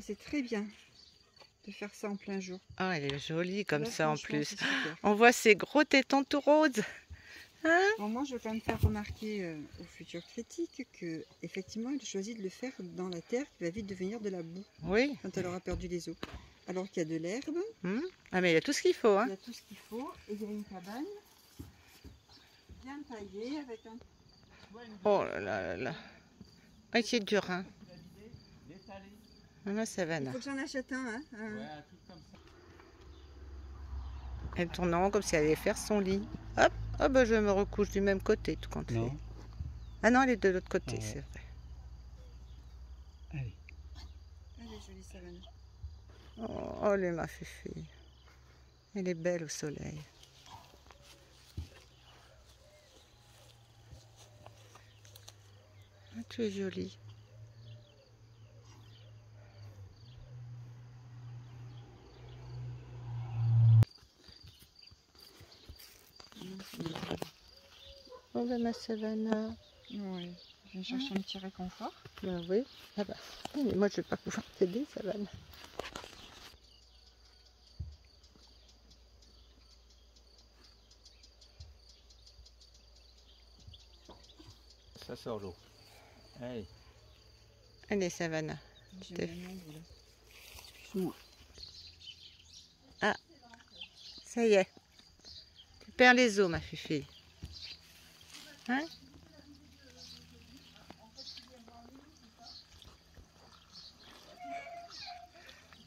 C'est très bien de faire ça en plein jour. Ah, elle est jolie comme Là, ça en plus. c'est. On voit ses gros tétons tout roses. Hein Bon, moi, je veux quand même faire remarquer euh, aux futurs critiques que effectivement, il choisit de le faire dans la terre qui va vite devenir de la boue Oui. quand elle aura perdu les os. Alors qu'il y a de l'herbe, Hmm. Ah, mais il y a tout ce qu'il faut. Hein. il y a tout ce qu'il faut et il y a une cabane bien taillée avec un. Oh là là là là. Ah, qui est dur, hein. Maman Il faut que j'en achète un. Hein, un- Elle tourne en rond comme si elle allait faire son lit. Hop, oh bah je me recouche du même côté tout compte fait. Ah non, elle est de l'autre côté, Ah ouais. c'est vrai. Allez. Elle est jolie, Savannah. Oh, oh les ma fifi. Elle est belle au soleil. Ah, tu es jolie. Ben ma Savannah. Oui. Je viens chercher un petit réconfort. Ben oui. Ah bah, mais moi je vais pas pouvoir t'aider, Savannah. Ça sort l'eau. Allez. Allez, là. Excuse-moi. Ça y est. Tu perds les os, ma fifi. Hein?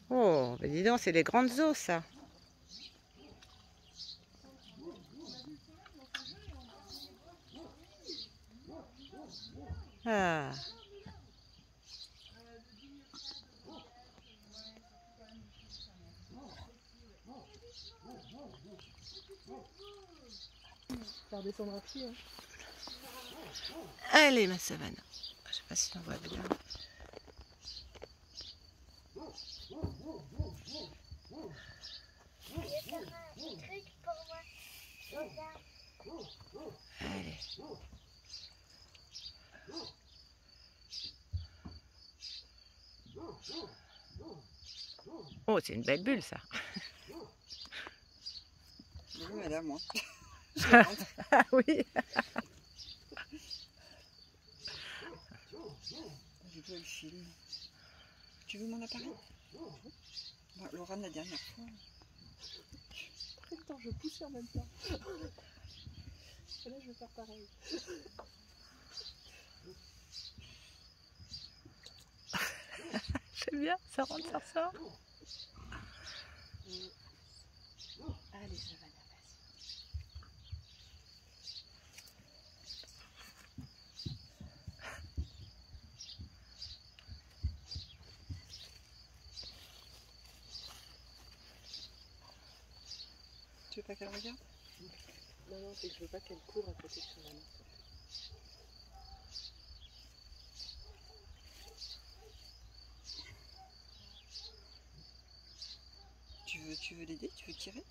Oh, ben dis donc, c'est les grandes eaux, ça. Ah. Faire descendre à pied. Hein. Allez, ma savane. Je sais pas si on voit bien. Allez. Oh, c'est une belle bulle, ça. Oui, madame, moi. Ah oui. Le film. Tu veux mon appareil? Bah, Laura, la dernière fois. Attends, je pousse en même temps. Et là, je vais faire pareil. J'aime bien, ça rentre, ça ressort. Allez, ça va, pas qu'elle regarde Non, non, c'est que je veux pas qu'elle court à côté de son. Tu veux, tu veux l'aider? Tu veux tirer?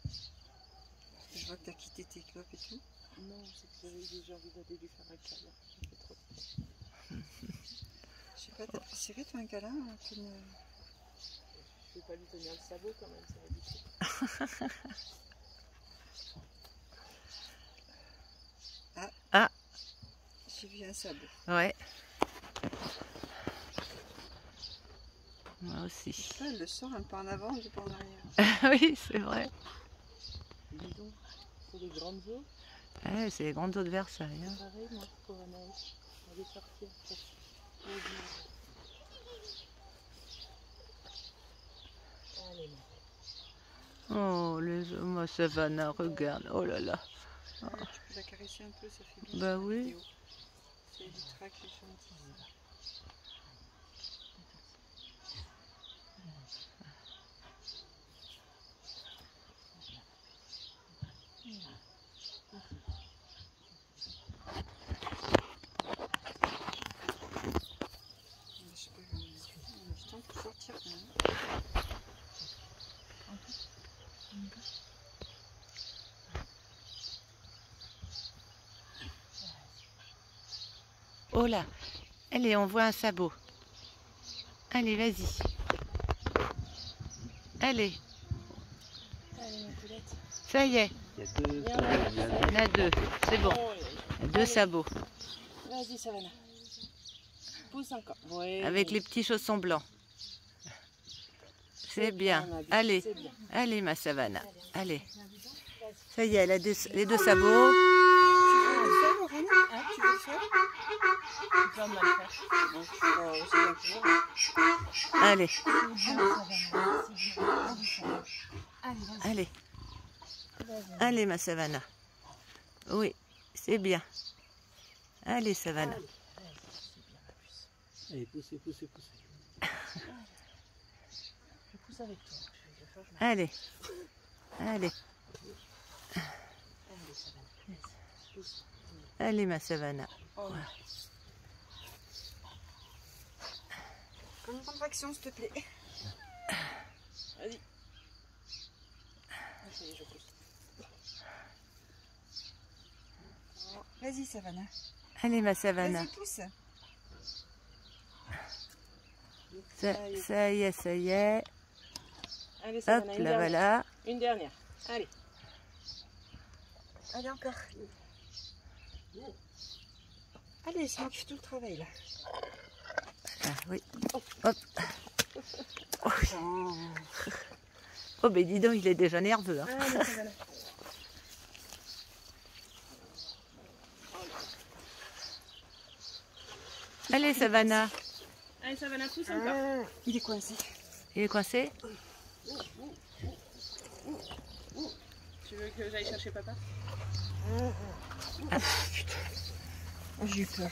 Je vois que t'as quitté tes clopes et tout. Non, c'est que j'avais déjà envie d'aller lui faire un câlin. Ça fait trop. Je sais pas, t'as préféré toi un câlin hein, comme, euh, Je vais pas lui tenir le sabot quand même, c'est ridicule. J'ai vu un sabot. Ouais. Moi aussi. Ah, elle le sort un peu en avant, un peu en arrière. oui, c'est vrai. Dis donc, c'est les grandes eaux. Ouais, c'est les grandes eaux de Versailles. hein. Pareil, moi, pour Anaïs. Elle est sortie après. Oh. Allez. Oh, les ma Savannah, regarde. Oh là là. Ouais, tu peux la caresser un peu, ça fait bien. Bah oui. les gens disent. Je sais pas, euh, on a du temps pour sortir quand même. Oh là. Allez, on voit un sabot. Allez, vas-y. Allez, ça y est, Il y a deux. Il y en a deux. C'est bon, deux sabots. Vas-y, Savannah. Pousse encore. Ouais. Avec les petits chaussons blancs. C'est bien. Allez, allez ma savane. Allez. Ça y est, elle a deux- les deux sabots. Tu veux le faire, Lorraine Hein Tu veux le faire Tu peux mal faire. Bon, je vais aussi bien pouvoir. Allez, Allez, vas-y. allez, ma savane. Oui, c'est bien. Allez savane. Allez, vas-y, c'est bien, ma puce. Allez, poussez, poussez, poussez. Je pousse avec toi. Allez, allez, Allez, Savannah. Vas-y, pousse. allez ma savane. Oh, Comme une contraction, s'il te plaît. Vas-y. Ça. Vas-y, Savannah. Allez ma savane. Vas-y, pousse. Ça, ça y est, ça y est. Allez, Hop, Savannah, une là dernière. voilà. Une dernière. Allez. Allez, encore. Allez, qui fais tout le travail, là. Ah, oui. Hop. Oh. Oh, ben dis donc, il est déjà nerveux. hein. Allez, Savannah. Allez, Savannah. Allez, Savannah, pousse encore. Ah, il est coincé. Il est coincé? Tu veux que j'aille chercher papa? Oh, J'ai eu peur.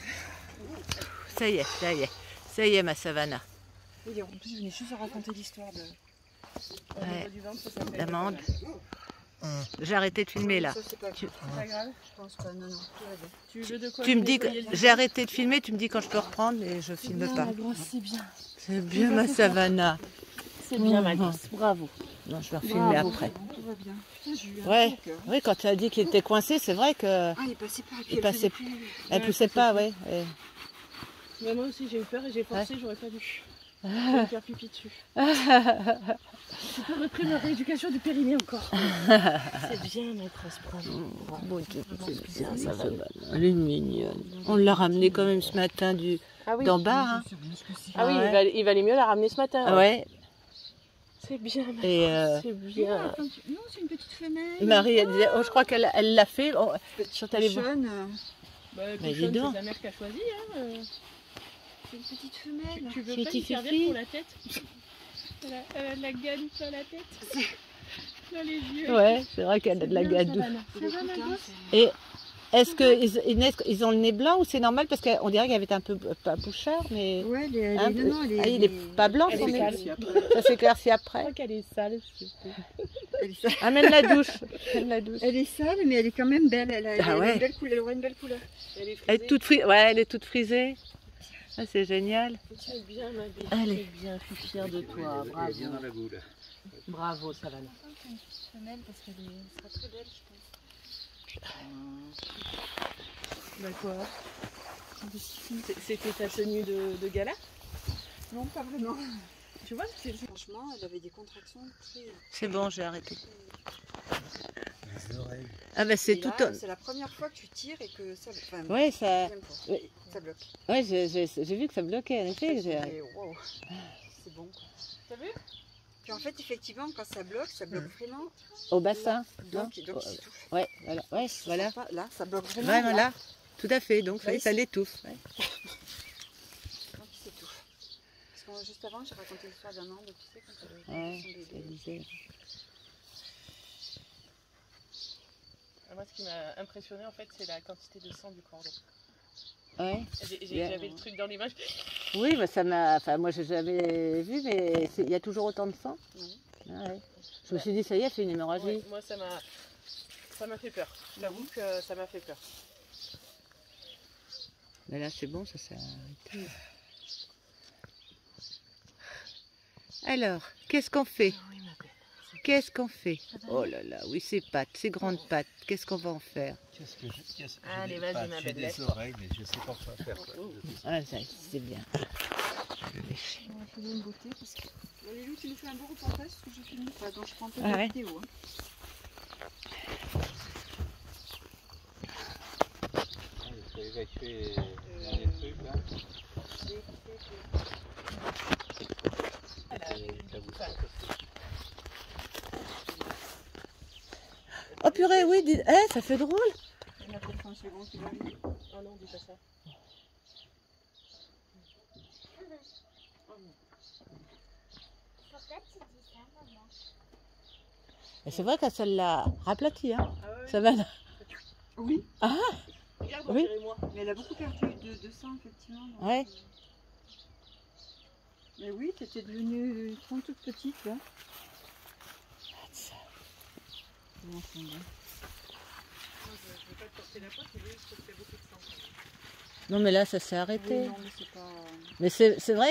Ça y est, ça y est. Ça y est, ma Savannah. Oui, en plus, je venais juste de raconter l'histoire de. Ouais. L'amande. J'ai arrêté de filmer là. Pas, Tu- C'est pas grave. je pense pas. Non, non. tout va bien. Tu me dis que j'ai arrêté de filmer, tu me dis quand je peux reprendre et je filme bien, pas. c'est bien. C'est bien ma Savannah. C'est bien, ma grosse. Bravo. Non, je vais refilmer Bravo. après. Tout va bien. Putain, j'ai eu un Ouais. hein. Oui, quand tu as dit qu'il était coincé, c'est vrai que Ah, il et puis passait- plus- elle poussait pas, ouais. ouais. Mais moi aussi, j'ai eu peur et j'ai forcé, j'aurais pas dû. Je vais me faire pipi dessus. J'ai pas repris ma rééducation du périnée encore. C'est bien, ma grosse, bravo. Bon, Dieu, c'est bien, ça Savannah. Elle est mignonne. On l'a ramenée quand même ce matin du Ah oui, d'en bas. hein. ah oui Ouais. il, valait, il valait mieux la ramener ce matin. Ouais. C'est bien, Et euh, C'est bien. Non, c'est une petite femelle. Marie, elle disait, oh, je crois qu'elle elle l'a fait. Oh, Petite allée voir. Bah, Mais Cochonne, dis donc. c'est ta mère qui a choisi. Hein. C'est une petite femelle. Tu veux C'est pas lui Fifi. servir pour la tête Elle a, elle a de la gadoue sur la tête. Dans les yeux. Ouais, c'est vrai qu'elle a de la gadoue. Et est-ce que ils, Inès, ils ont le nez blanc ou c'est normal? Parce qu'on dirait qu'elle avait un peu pas bouchard, mais Ouais, elle est, elle est- Hein, non, non, elle est, ah, il est pas blanc son est nez. Ça s'éclaircit Je après. crois qu'elle est sale. elle est sale. Amène la douche. Amène la douche. Elle est sale, mais elle est quand même belle. Elle a, elle Ah a ouais. une belle couleur. Elle aura une belle couleur. Elle est Elle est toute frisée. Ouais, elle est toute frisée. Ah, c'est génial. Tu es bien, ma belle. Allez. Tu es bien, je suis fière de toi. Bravo. bien dans la boule. Bravo, Savannah. C'est une petite femelle parce qu'elle sera très belle, je pense. Bah quoi? C'est- C'était ta tenue de, de gala? Non, pas vraiment. Tu vois c'est- c'est- Franchement, elle avait des contractions très. C'est bon, j'ai arrêté. Les oreilles. Ah bah c'est tout. C'est la première fois que tu tires et que ça. Enfin, Ouais, ça. Ouais. Ça bloque. Ouais, j'ai vu que ça bloquait. En effet, Et wow, C'est bon. T'as vu? Puis en fait, effectivement, quand ça bloque, ça bloque vraiment. au bassin. Donc, donc il s'étouffe. Ouais, voilà. Ouais, voilà. Pas- Là, ça bloque vraiment. Ouais, là, voilà. Tout à fait. Donc, Là, ça, l'étouffe. ouais. Donc il s'étouffe. Parce que moi, juste avant, j'ai raconté l'histoire d'un an, tu sais, quand elle avait Ouais, son ça bébé. disait. Ah, Moi, ce qui m'a impressionné, en fait, c'est la quantité de sang du cordon. Ouais. J'avais le truc dans l'image. Oui, bah, ça m'a. Enfin, moi, j'ai jamais vu, mais il y a toujours autant de sang. Ah ouais. Je me suis dit, ça y est, c'est une hémorragie. Ouais, moi, ça m'a ça m'a fait peur. J'avoue que ça m'a fait peur. Mais là, c'est bon, ça s'est arrêté. Alors, qu'est-ce qu'on fait? Oui, ma belle. Qu'est-ce qu'on fait? Oh là là, oui, ces pattes, ces grandes pattes, qu'est-ce qu'on va en faire? Qu'est-ce que je- qu'est-ce que Allez, j'ai vas-y, ma J'ai belle des oreilles, mais je sais pas quoi faire. quoi. Ah, ça, c'est bien. On va filer une beauté parce que. Lilou, tu nous fais un beau reportage parce que je filme pas, donc je prends un peu Ah de ouais. vidéo. hein. Il faut évacuer les derniers trucs là. Et ça vous sent aussi. Oh purée, oui, dis- eh, ça fait drôle. Il y en a peut-être un second qui va venir. Oh non, dis pas ça. Pourquoi tu dis ça, maman Et c'est vrai que ça l'a raplati, hein. Ah ouais, Ça va. Oui, regarde, Oui. moi. mais elle a beaucoup perdu de, de sang, effectivement. donc, Ouais. euh, Mais oui, tu étais devenue trop toute petite, là. Comment ça va Je vais pas te porter la pote, mais juste parce qu'il y a beaucoup de sang. Non, mais là, ça s'est Oui, arrêté. non, mais c'est pas... Mais c'est c'est vrai